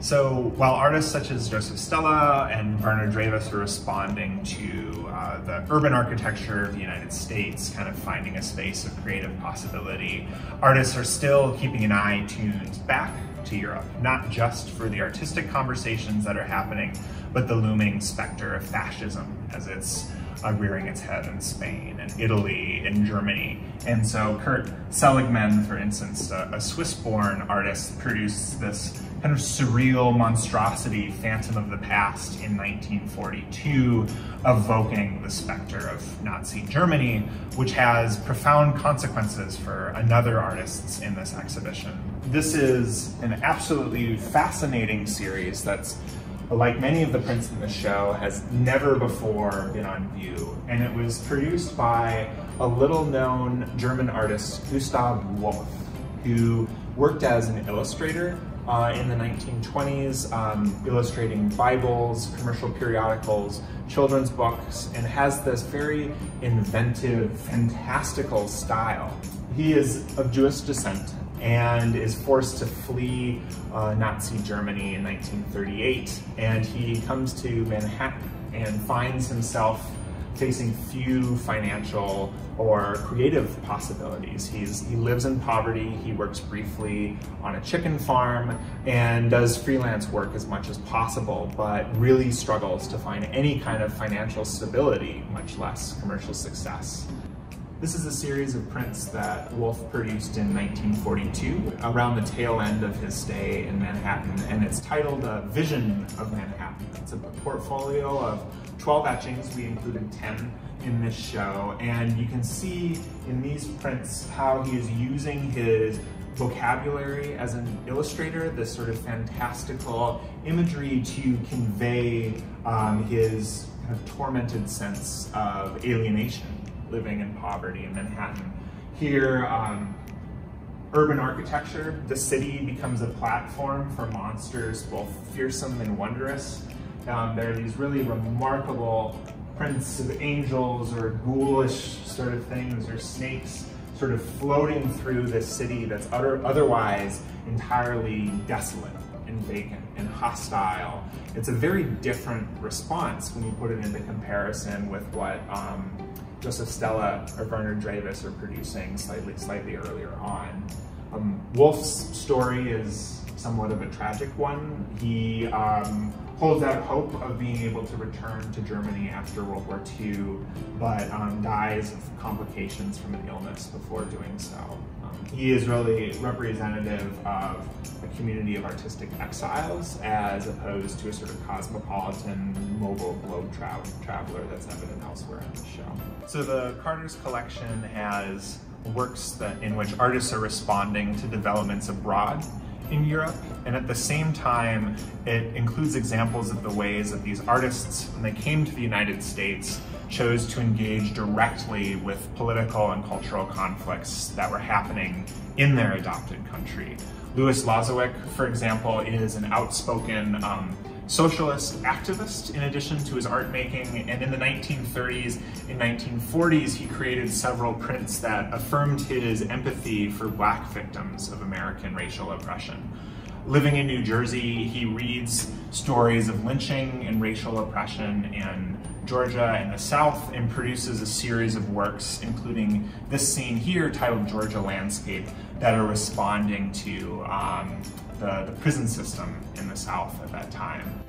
So while artists such as Joseph Stella and Werner Drewes are responding to uh, the urban architecture of the United States, kind of finding a space of creative possibility, artists are still keeping an eye tuned back to Europe, not just for the artistic conversations that are happening, but the looming specter of fascism as it's uh, rearing its head in Spain and Italy and Germany. And so Kurt Seligman, for instance, a, a Swiss-born artist, produced this kind of surreal monstrosity, Phantom of the Past, in 1942, evoking the specter of Nazi Germany, which has profound consequences for another artists in this exhibition. This is an absolutely fascinating series that's like many of the prints in the show, has never before been on view. And it was produced by a little known German artist, Gustav Wolf, who worked as an illustrator uh, in the 1920s, um, illustrating Bibles, commercial periodicals, children's books, and has this very inventive, fantastical style. He is of Jewish descent and is forced to flee uh, Nazi Germany in 1938. And he comes to Manhattan and finds himself facing few financial or creative possibilities. He's, he lives in poverty, he works briefly on a chicken farm, and does freelance work as much as possible, but really struggles to find any kind of financial stability, much less commercial success. This is a series of prints that Wolf produced in 1942, around the tail end of his stay in Manhattan, and it's titled A Vision of Manhattan. It's a portfolio of 12 etchings, we included 10 in this show, and you can see in these prints how he is using his vocabulary as an illustrator, this sort of fantastical imagery to convey um, his kind of tormented sense of alienation living in poverty in Manhattan. Here, um, urban architecture, the city becomes a platform for monsters, both fearsome and wondrous. Um, there are these really remarkable prints of angels or ghoulish sort of things or snakes sort of floating through this city that's utter, otherwise entirely desolate and vacant and hostile. It's a very different response when you put it into comparison with what um, Joseph Stella or Werner Drewes are producing slightly, slightly earlier on. Um, Wolf's story is somewhat of a tragic one. He um, holds out hope of being able to return to Germany after World War II, but um, dies of complications from an illness before doing so. He is really representative of a community of artistic exiles as opposed to a sort of cosmopolitan mobile globe tra traveler that's evident elsewhere in the show. So the Carter's collection has works that, in which artists are responding to developments abroad in Europe, and at the same time, it includes examples of the ways that these artists, when they came to the United States, chose to engage directly with political and cultural conflicts that were happening in their adopted country. Louis Lozowick, for example, is an outspoken um, socialist activist in addition to his art making, and in the 1930s and 1940s he created several prints that affirmed his empathy for black victims of American racial oppression. Living in New Jersey, he reads stories of lynching and racial oppression in Georgia and the South and produces a series of works, including this scene here titled Georgia Landscape, that are responding to um, the, the prison system in the South at that time.